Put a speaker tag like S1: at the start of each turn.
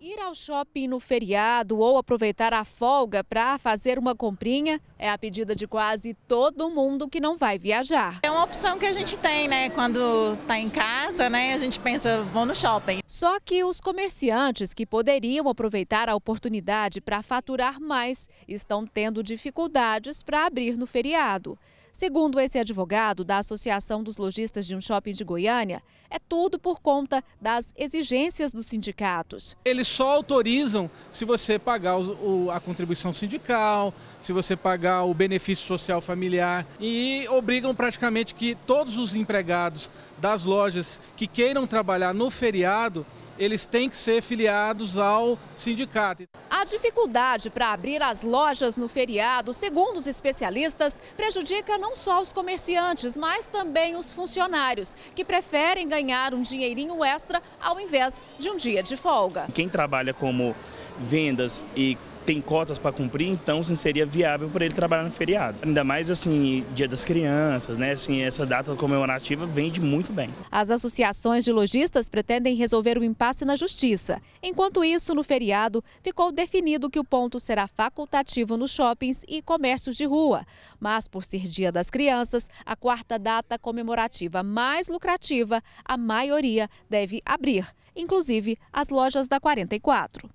S1: Ir ao shopping no feriado ou aproveitar a folga para fazer uma comprinha é a pedida de quase todo mundo que não vai viajar.
S2: É uma opção que a gente tem, né? Quando está em casa, né? A gente pensa, vou no shopping.
S1: Só que os comerciantes que poderiam aproveitar a oportunidade para faturar mais estão tendo dificuldades para abrir no feriado. Segundo esse advogado da Associação dos Lojistas de um Shopping de Goiânia, é tudo por conta das exigências dos sindicatos.
S3: Eles só autorizam se você pagar a contribuição sindical, se você pagar o benefício social familiar e obrigam praticamente que todos os empregados das lojas que queiram trabalhar no feriado eles têm que ser filiados ao sindicato.
S1: A dificuldade para abrir as lojas no feriado, segundo os especialistas, prejudica não só os comerciantes, mas também os funcionários, que preferem ganhar um dinheirinho extra ao invés de um dia de folga.
S4: Quem trabalha como vendas e tem cotas para cumprir, então sim, seria viável para ele trabalhar no feriado. Ainda mais assim, Dia das Crianças, né? Assim, essa data comemorativa vende muito bem.
S1: As associações de lojistas pretendem resolver o impasse na justiça. Enquanto isso, no feriado, ficou definido que o ponto será facultativo nos shoppings e comércios de rua. Mas por ser Dia das Crianças, a quarta data comemorativa mais lucrativa, a maioria deve abrir, inclusive as lojas da 44.